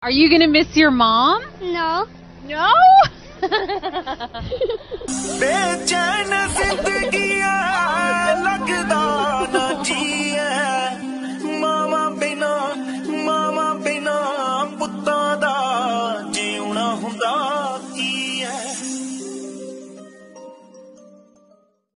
Are you gonna miss your mom? No. No?